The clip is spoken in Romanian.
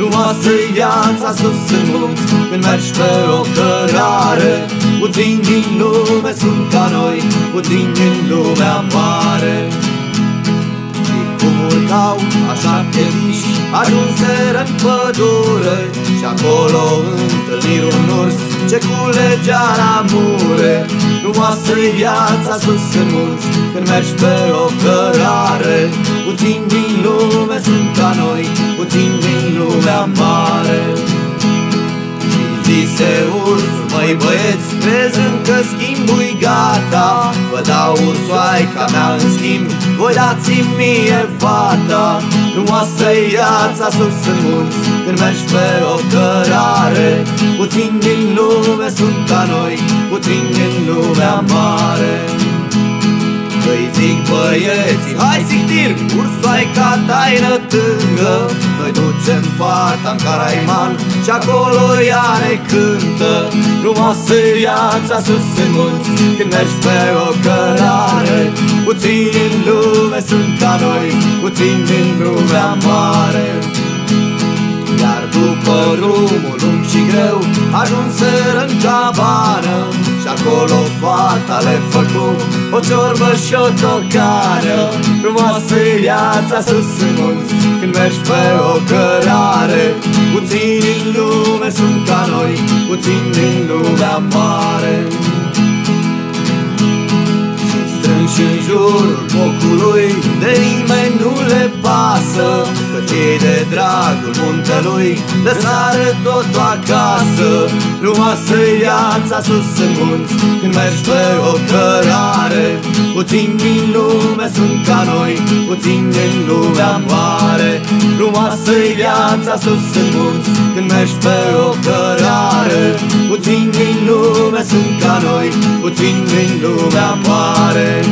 Frumoasă-i viața sus în munți Când mergi pe o cărare. Puțini din lume sunt ca noi Puțini din lumea mare Și cum urcau așa pe ziși Ajunseră în pădure. Și acolo întâlniri un urs Ce culegea la mure. Frumoasă-i viața sus în munți Când mergi pe o cărare. Puțini din Zise urs, măi băieți, crezând că schimbul gata? Vă dau ursoaica mea în schimb, voi dați-mi mie fata. Frumoasă-i viața sus în munți, când mergi pe o cărare Puțin din lume sunt ca noi, puțin din lumea mare îi zic băieții, hai tir, ursoaica taină tângă Noi ducem fata în Caraiman și acolo ea ne cântă. Frumoasă viața sus în munți când mergi pe o cărare Puțini în lume sunt ca noi, puțini din lumea mare. Iar după drumul lung și greu ajunseră în cabană Și acolo fata le făcu o ciorbă și o tocană Frumoasă viața sus în munți Când mergi pe o cărare. Puțini din lume sunt ca noi Puțini din lumea mare Și în jurul focului De nimeni nu le pasă Că cei de dragul muntelui Lăsară totul acasă. Frumoasă viața sus în munți Când mergi pe o cărare. Puțini din lume sunt ca noi Puțini din lumea mare Frumoasă viața sus în munți. Când mergi pe o cărare Puțini din lume sunt ca noi Puțini din lumea mare